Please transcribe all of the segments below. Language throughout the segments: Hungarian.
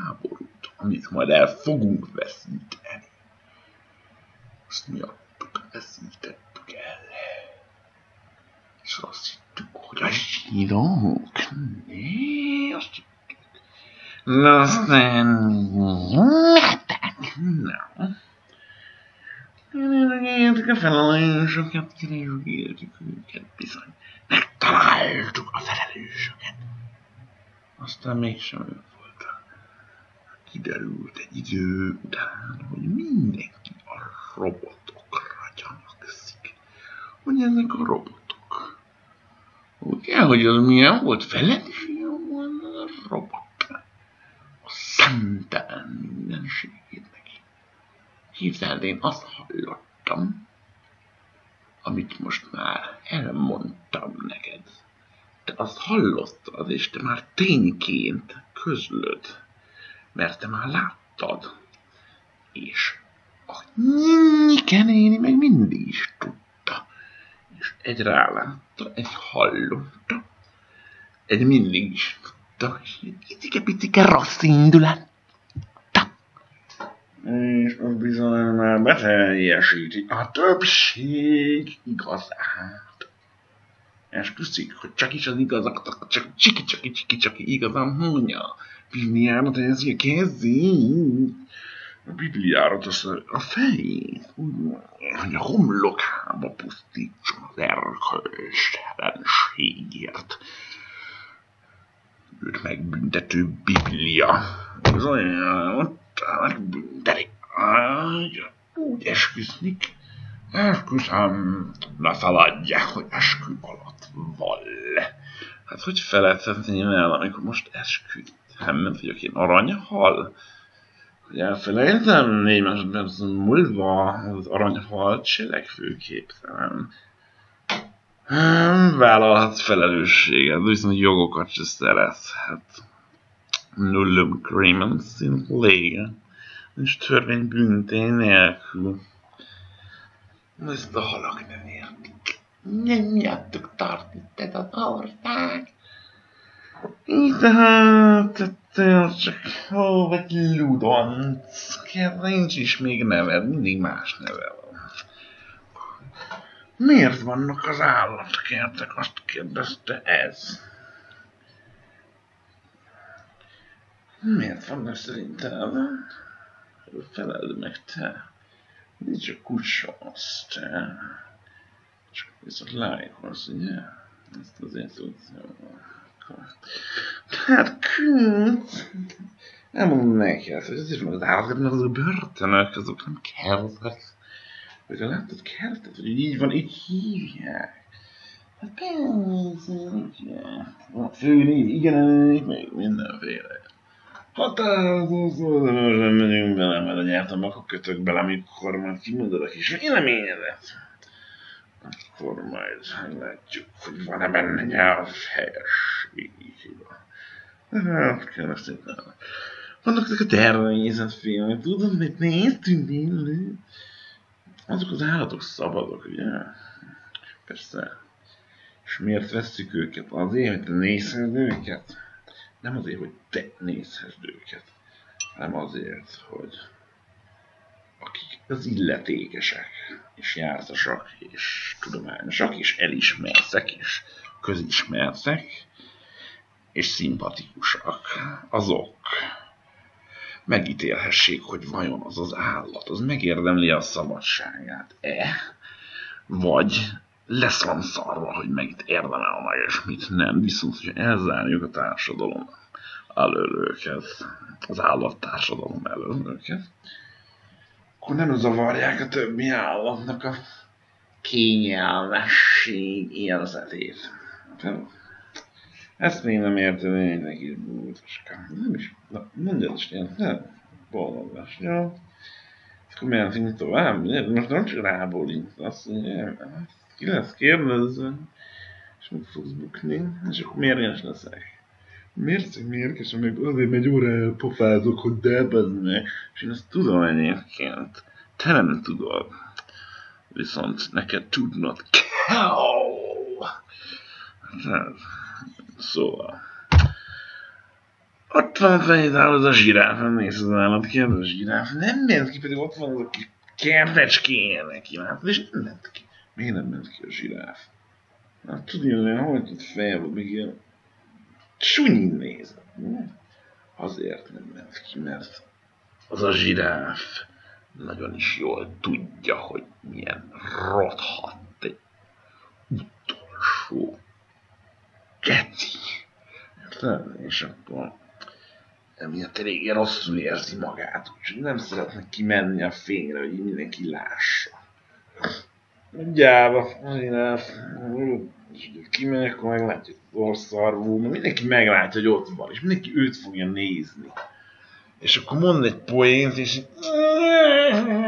háborút, amit majd el fogunk veszíteni. Azt miattuk veszítettük el. És azt hittük, hogy a zsidók, né, azt hittük. Na, aztán megtek, na. Megéltük a felelősöket, kirúgéltük őket, bizony. Megtaláltuk a felelősöket. Aztán mégsem ők. Kiderült egy idő után, hogy mindenki a robotokra gyanakszik. Hogy ezek a robotok. Ugye, hogy az milyen volt felelőssége volna a robot. A szentelen mindenségét neki. Képzeld, én azt hallottam, amit most már elmondtam neked. Te azt hallottad, és te már tényként közlöd, mert te már láttad. És a Nyike néni meg mindig is tudta. És egy rálátta, egy hallotta, egy mindig is tudta, és egy icike-picike rossz indulat. És az bizony már beteljesíti a többség igazát. Esküszik, hogy csak is az igazak, csak csiki, csaki, csiki, csaki igazam mondja. Bibliára teszi a kezét. A Bibliára tesz a fejét, hogy a homlokába pusztítson az erkölcstelenségért. Őt megbüntető Biblia. Ez olyan, ott megbünteni. Úgy esküsznik. Esküszöm, ne feladja, hogy eskü alatt vall. Hát hogy feledhetném el, amikor most esküdt? Hát nem vagyok én aranyhal? Hogy elfelejtem négy másodperc múlva az aranyhal cselekvőképtelen. Nem vállalhat felelősséget, viszont jogokat se szerezhet. Nullum crimen sin lega. Nincs törvény büntény nélkül. Ezt a halak nem értik. Nem miattuk tart itt ez az ország. Tehát, te csak, ó, vagy ludonc. Nincs is még neved, mindig más neve van. Miért vannak az állatkertek? Azt kérdezte ez. Miért vannak szerinted? Feleld meg te. Nincs a kutsa azt. Csak viszont lájkolsz, ugye? Ezt azért tudsz. Hát küld. Nem mondom neki, hát, hogy azért meg az állatokat, mert azok börtönök, azok nem kertek. Vagy láttad kertet, hogy így van, így hívják. Hát persze, A főnév, igen, még mindenféle. Határozottan megyünk bele, mert a nyertem, akkor kötök bele, amikor majd kimondod a kis véleményedet. Akkor majd látjuk, hogy van-e benne nyelvhelyesség. Hát, kérlek szépen. Vannak ezek a természetfilmek, tudod, mit néztünk élő? Azok az állatok szabadok, ugye? Persze. És miért vesszük őket? Azért, hogy te nézheted őket? Nem azért, hogy te nézhessd őket, hanem azért, hogy akik az illetékesek, és jártasak, és tudományosak, és elismertek, és közismertek, és szimpatikusak, azok megítélhessék, hogy vajon az az állat, az megérdemli a szabadságát-e, vagy lesz van szarva, hogy megit érdemel meg, és mit nem. Viszont, hogyha elzárjuk a társadalom elől őket, az állattársadalom elől őket, akkor nem zavarják a többi állatnak a kényelmesség érzetét. Ezt még nem értem én neki, bútoska. Nem is, na, mondjad is ilyen, nem, boldogás, jó? Akkor mehetünk tovább, most nem csak rábólintasz, ki lesz kérdezve, és meg fogsz bukni, és akkor mérges leszek. Miért csak mérges, meg azért megy óra pofázok, hogy de meg. És én ezt tudom egyébként. Te nem tudod. Viszont neked tudnod kell. Szóval. Ott van például az a zsiráf, nézd az állat ki, az a zsiráf. Nem ment ki, pedig ott van az a kertecskéje neki, látod, és nem ment ki. Miért nem ment ki a zsiráf? Hát tudja, hogy tud fel, még ilyen sunyin néz. Azért nem ment ki, mert az a zsiráf nagyon is jól tudja, hogy milyen rothat egy utolsó. Érted? És akkor emiatt eléggé rosszul érzi magát, úgyhogy nem szeretne kimenni a fényre, hogy mindenki lássa. Gyáva, azért kimegyek, akkor meglátjuk orszarvú, mert mindenki meglátja, hogy ott van, és mindenki őt fogja nézni. És akkor mond egy poént, és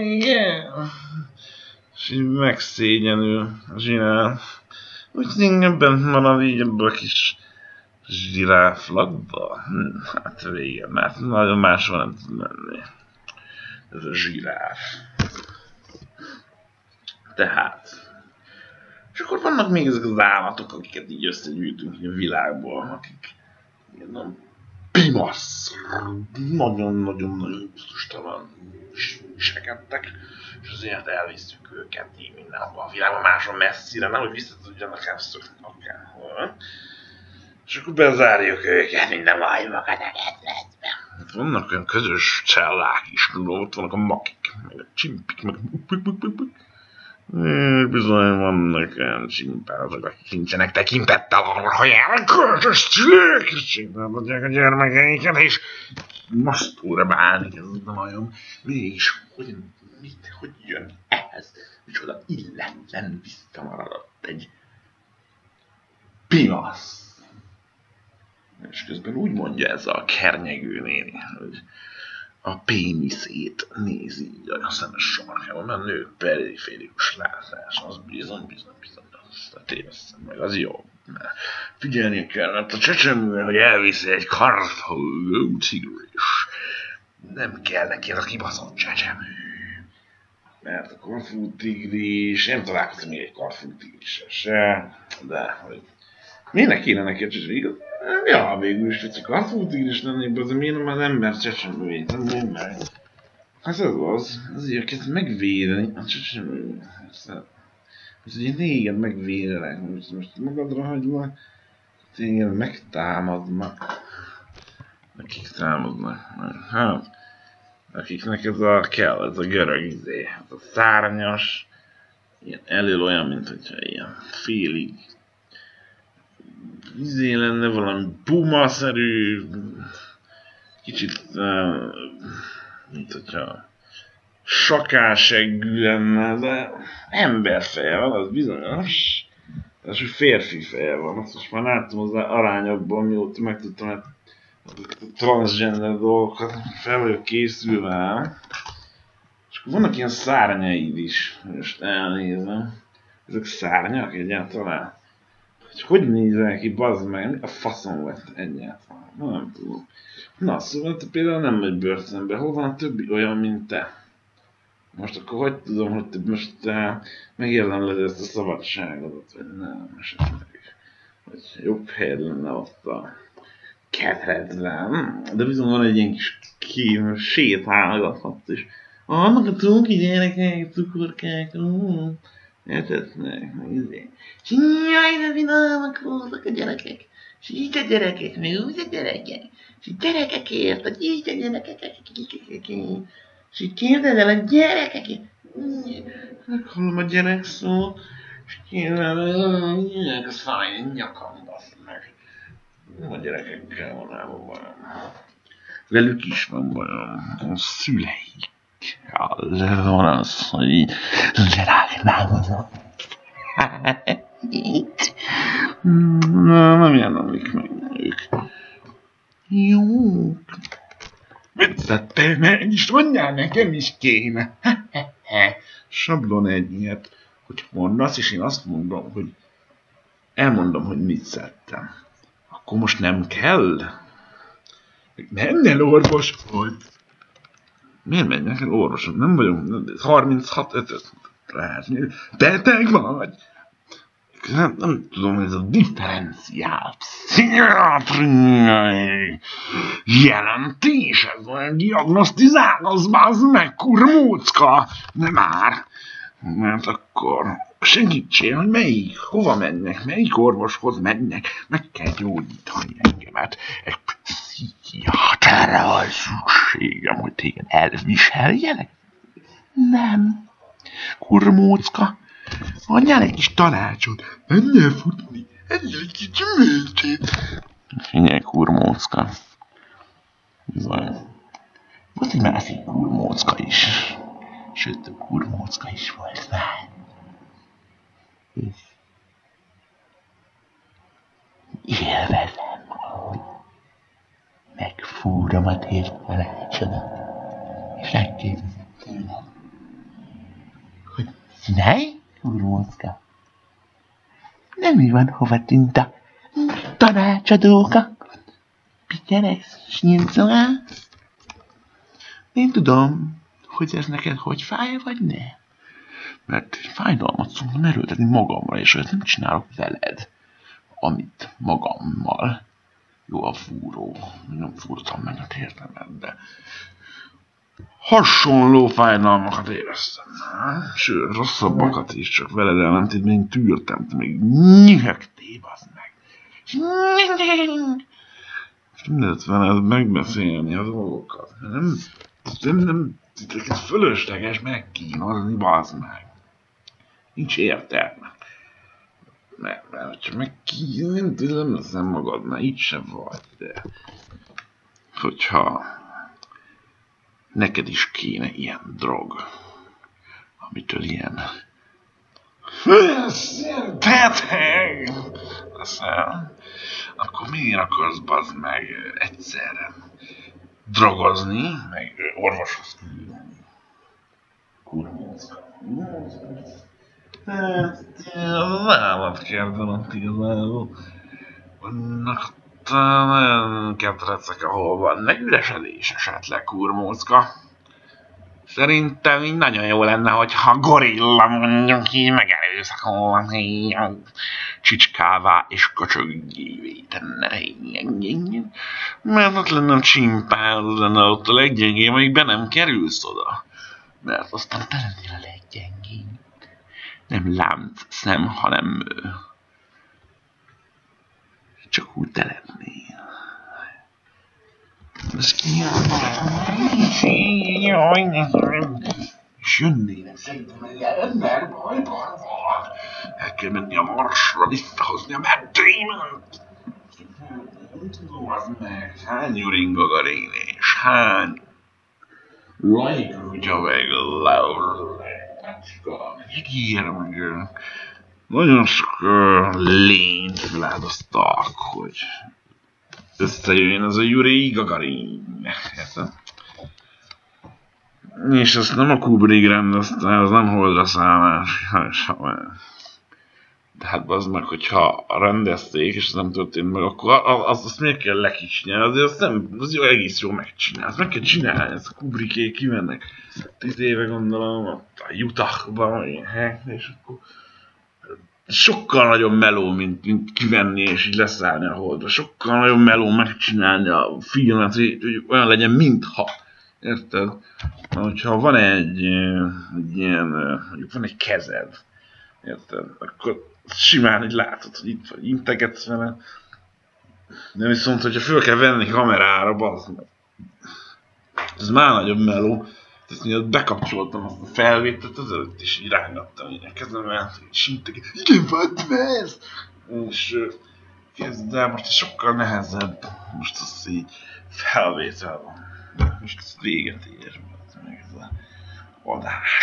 igen. És így megszégyenül zsinál. Úgyhogy ebben marad így ebből a kis zsiráflakba. Hm, hát vége, mert nagyon máshol nem tud menni. Ez a zsiráf. Tehát. És akkor vannak még ezek az állatok, akiket így összegyűjtünk a világból, akik ilyen pimasz, nagyon-nagyon-nagyon gusztustalan viselkedtek, és azért elvisztük őket így mindenhol a világban, máson messzire, nem, hogy visszatudjanak ezt akárhol. És akkor bezárjuk őket minden majmokat a kedvencben. Vannak olyan közös cellák is, ott vannak a makik, meg a csimpik, meg a Bizony vannak olyan csimpázok, akik nincsenek tekintettel arra, hogy elköltöztülők, és csinálhatják a gyermekeiket, és maszturbálni ez a majom. És hogy, mit, hogy jön ehhez? Micsoda illetlen visszamaradott egy pimasz. És közben úgy mondja ez a kernyegő néni, hogy a péniszét nézi így a szemes sarkában, mert nők periférikus látás, az bizony, bizony, bizony, azt tévesztem meg, az jó. Mert figyelni kell, mert a csecsemő, hogy elviszi egy karthó tigris, nem kell neki ez a kibaszott csecsemő. Mert a karfú tigris, nem találkoztam még egy karfú tigrissel se, de hogy minek kéne neki a csecsemő? Ja, végül is, hogy a tigris lennék, de miért az ember csecsemőjét, nem meg. Hát ez az, azért kezd megvédeni a csecsemőjét. Ez ugye téged megvédelek, most, most magadra hagylak, téged megtámadnak. Nekik támadnak, hát, akiknek ez a kell, ez a görög izé, ez a szárnyas, ilyen elől olyan, mint hogyha ilyen félig izé lenne, valami puma-szerű, kicsit, uh, mint hogyha sakáseggű lenne, de emberfeje van, az bizonyos. Ez hogy férfi feje van, azt most már láttam az arányokban, mióta megtudtam, hogy a transgender dolgokat fel vagyok készülve. És akkor vannak ilyen szárnyaid is, most elnézem. Ezek szárnyak egyáltalán? Hogy hogy nézel ki, bazd meg, a faszom lett egyáltalán, nem tudom. Na, szóval te például nem vagy börtönbe, hol van a többi olyan, mint te? Most akkor hogy tudom, hogy te most te megérdemled ezt a szabadságodat, vagy nem, esetleg. Hogy jobb hely lenne ott a ketredben. De viszont van egy ilyen kis kím, sétálgathat, és annak a cuki gyerekek, cukorkák, uh, Izé. És jaj, de vidámak voltak a gyerekek. És így a gyerekek, meg úgy a gyerekek. És így gyerekekért, hogy így a gyerekek. És így kérdez el a gyerekeket. Meghallom a gyerek szó. És kérdez el, ez fáj, nyakam, basz meg. A gyerekekkel van ám bajom. Velük is van bajom. A szüleik az van az, hogy lerágnám az a Na, nem jelenik meg ők. Jó. Mit tettél meg? És mondjál nekem is kéne. Sablon egy ilyet, hogy mondasz, és én azt mondom, hogy elmondom, hogy mit szedtem. Akkor most nem kell? Mennél orvos volt. Miért menjek el orvosok? Nem vagyok 36 5 lehet. Beteg vagy? nem, nem tudom, ez a differenciál pszichiátriai jelentés, ez olyan diagnosztizál, az az meg, kurmócka, nem már. Mert akkor segítsél, hogy melyik, hova mennek, melyik orvoshoz mennek, meg kell gyógyítani engemet. Egy pszichiáterre van szükségem, hogy téged elviseljenek. Nem. Kurmócka, adjál egy kis tanácsot. Menjél futni, egyél egy kis gyümölcsét. Figyelj, kurmócka. Bizony. Volt egy másik kurmócka is. Sőt, több kurmócka is volt már. És élvezem, hogy megfúrom a tért tanácsodat, és megkérdezem tőled, hogy csinálj, kurmócka? Nem mi van, hova tűnt a tanácsadóka? Pityenek, snyilcogál? Én tudom, hogy ez neked hogy fáj, vagy ne. Mert fájdalmat szoktam erőltetni magamra, és ezt nem csinálok veled, amit magammal. Jó a fúró, nem fúrtam meg a térdemet, de hasonló fájdalmakat éreztem. Sőt, rosszabbakat is, csak veled ellentétben én tűrtem, te még nyihegtél, az meg. És nem lehet veled megbeszélni a dolgokat. Nem, nem, nem, titeket fölösleges megkínozni, bazd meg. Nincs értelme. Mert, mert ha megkínozni, nem tudom, leszem magad, mert így sem vagy, de hogyha neked is kéne ilyen drog, amitől ilyen beteg leszel, akkor miért akarsz bazd meg egyszerre drogozni, meg orvoshoz küldeni? Kurva. Hát, az állatkertben igazából vannak nagyon ketrecek, ahol van egy üresedés esetleg, kurmócka. Szerintem így nagyon jó lenne, hogyha gorilla mondjuk így megerőszakolni a csicskává és köcsögjévé tenne. Mert ott lenne a csimpán, lenne ott a leggyengébb, amíg be nem kerülsz oda. Mert aztán te lennél a leggyengébb. Nem lánc szem, hanem csak úgy te lennél. Ez ki És jönnének szerintem egy ember bajban van. El kell menni a marsra, visszahozni a Matt Damon-t. Az meg. Hány Jurin Gagarin és hány Like, ugye meg Laura. Ígérem, meg nagyon sok uh, lényt feláldoztak, hogy összejöjjön az a Yuri Gagarin. És ezt nem a Kubrick rendezte, az nem holdra szállás. De hát az meg, hogyha rendezték, és ez nem történt meg, akkor az, azt miért kell lekicsinálni? Azért azt nem, az jó, egész jó megcsinálni. Azt meg kell csinálni, ezt a Kubrickék kimennek. Tíz éve gondolom, a Utahban, és akkor sokkal nagyobb meló, mint, mint kivenni és így leszállni a holdra. Sokkal nagyobb meló megcsinálni a filmet, hogy, hogy olyan legyen, mintha. Érted? Na, hogyha van egy, egy ilyen, mondjuk van egy kezed, érted? Akkor simán így látod, hogy itt vagy, integetsz vele. De viszont, hogyha föl kell venni kamerára, bazd ez már nagyobb meló. Tehát miatt bekapcsoltam a felvételt, az előtt is iránygattam így a kezemet, és integet, igen, vagy ez! És kezd, de most sokkal nehezebb, most az így felvétel van. Most ez véget ér, meg ez a adás.